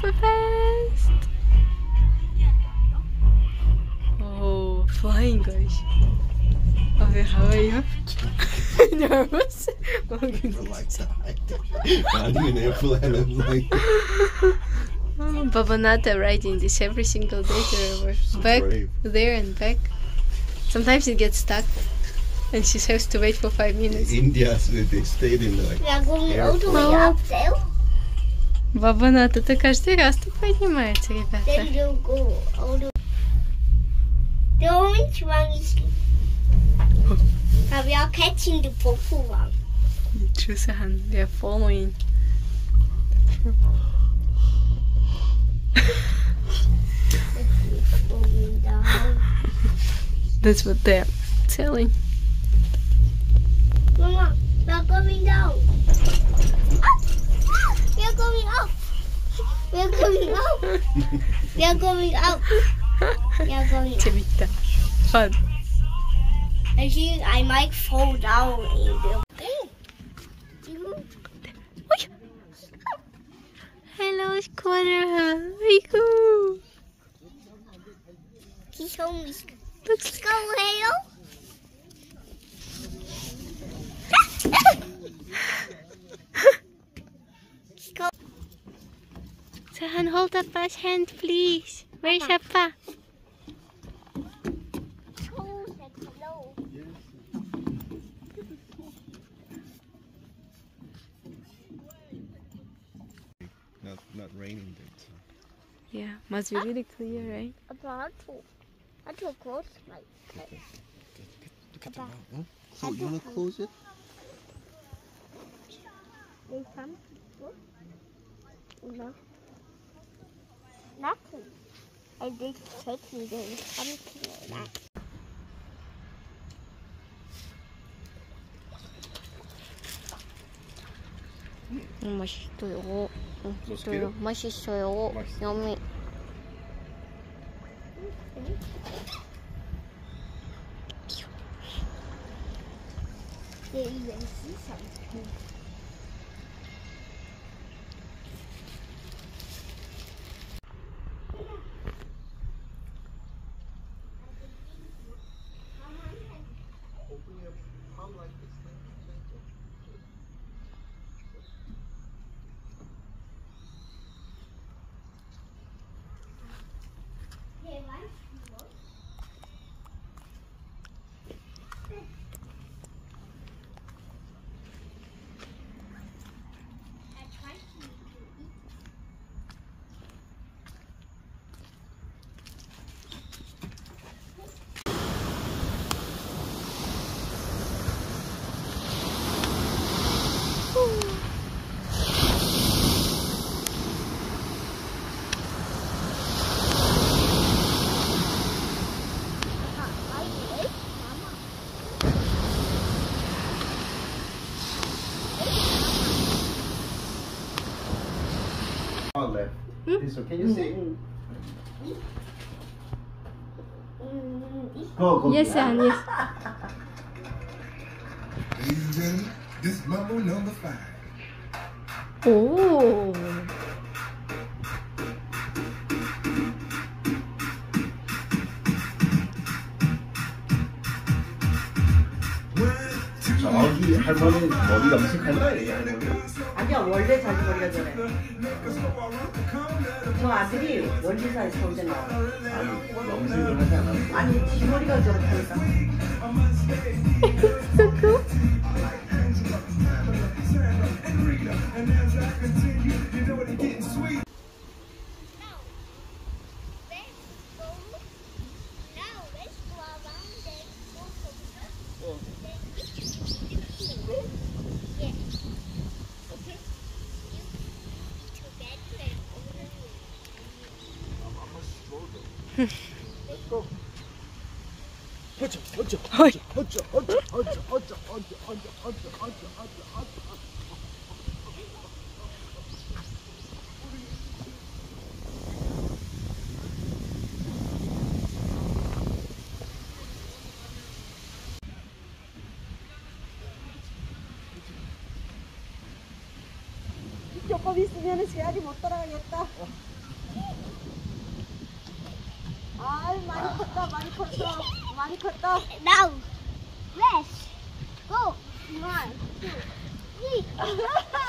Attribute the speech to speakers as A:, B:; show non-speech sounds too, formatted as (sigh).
A: super. Oh, flying guys. (laughs) (laughs) Oh, weer hou je Nervous? Oh,
B: like that. (laughs) I didn't have and I'm like,
A: Oh, Babanata riding this every single day to work.
B: So
A: back
B: brave.
A: there and back. Sometimes it gets stuck and she has to wait for five minutes.
B: In India, so they stayed in like
C: We are going all the way
A: Airport.
C: up there.
A: Баба Ната, это каждый раз тут поднимается, ребята.
C: The orange one is... But we are catching the purple one.
A: Choose a hand. They are following. That's what they're telling.
C: Mama, they're coming down. (laughs) We are going up. We are going up.
A: Timita. Fun.
C: I think I might fall down.
A: Hello, Squatter. Riku.
C: Please hold me.
A: Let's
C: go, Leo.
A: Sahan, hold Appa's hand, please. Where's Appa?
C: Told
B: not not raining days.
A: Yeah, must be really clear, right?
C: About to, I to close my.
B: Look at the mouth. Huh? So you wanna close it?
C: There's some. No Nothing. I did taking there's something like that.
A: 음, 맛있어요.
B: 맛있게요?
A: 맛있어요.
B: 맛있어.
A: 여미.
C: There even see something.
B: On This one. Can you see? Go, go.
A: Yes, and yes.
D: Ladies and gentlemen, this is Mambo number five.
A: 오.
B: 저기 할머니 머리가 무색한가?
E: 아니야 원래 자기 머리가 저래. 저 아들이 원리사에서 서울대 나와
B: 아니 염색을 하지 않았어.
E: 아니 지 머리가 저렇다니까 (laughs)
F: 어쩌 어쩌 어쩌 어쩌 어쩌 어쩌 있으면 제약이 못 따라가겠다.
C: Now, let's go. One, two, three. (laughs)